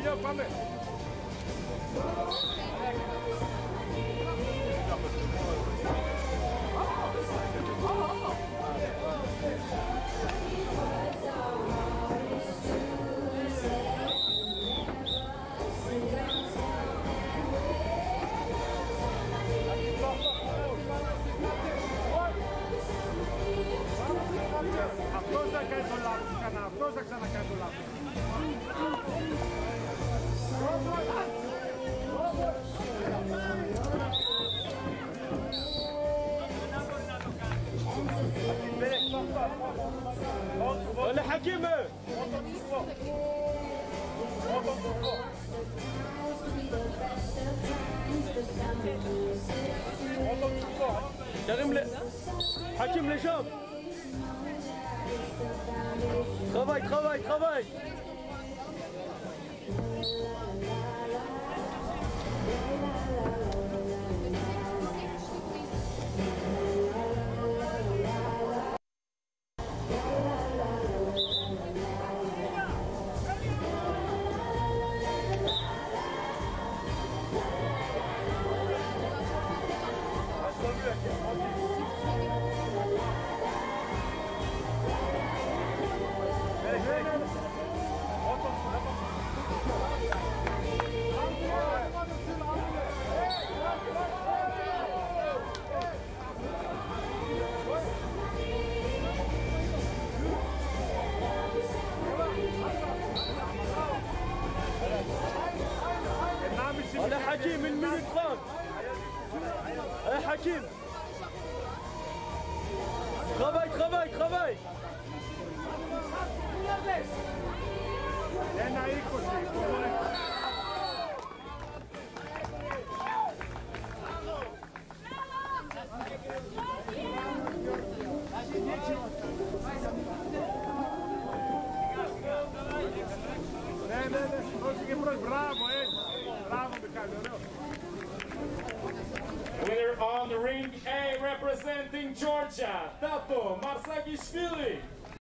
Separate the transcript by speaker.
Speaker 1: πάμε. Αυτός θα κάνει το λάθος, κανένα αυτός θα ξανακάνει
Speaker 2: Hakime Karim. Hakim les jambes Travaille, travaille, travaille حكيم الميني فلان يا حكيم
Speaker 1: خباي خباي خباي Bravo, eh!
Speaker 3: Winner on the ring A representing Georgia, Tato Marsakishvili.